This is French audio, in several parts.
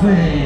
对。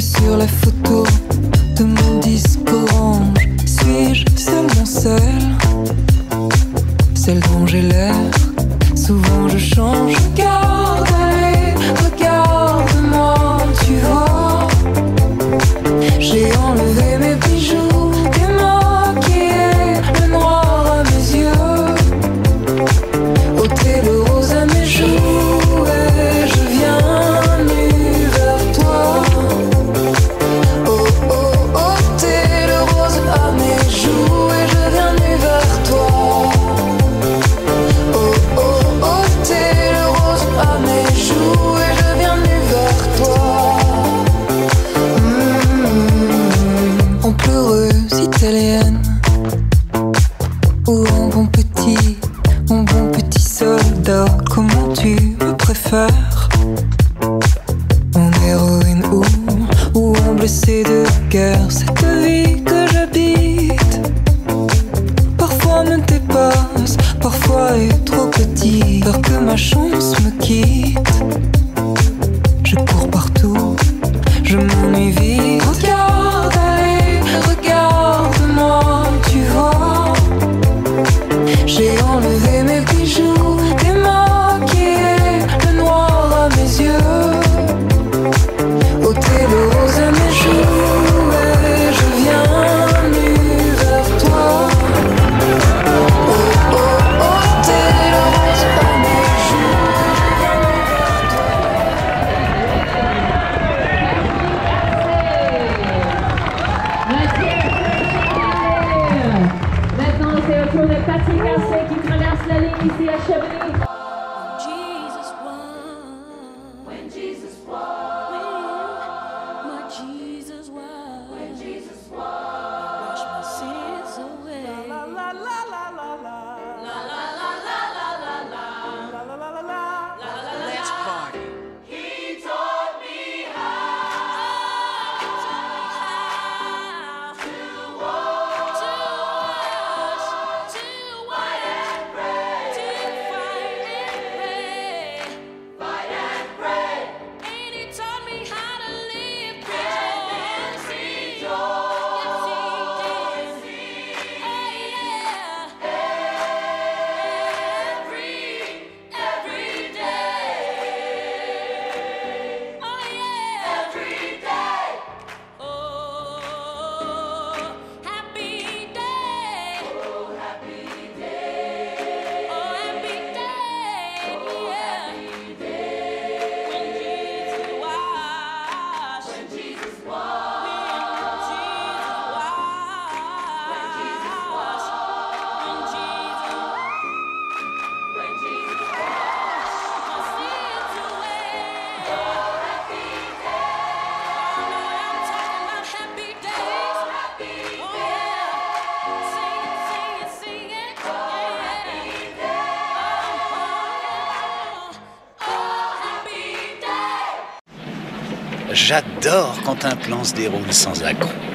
sur la photo de mon discours. Suis-je seulement seule, celle dont j'ai l'air Souvent je change. ma me smoking à ceux qui traversent la ligne ici à J'adore quand un plan se déroule sans accroc.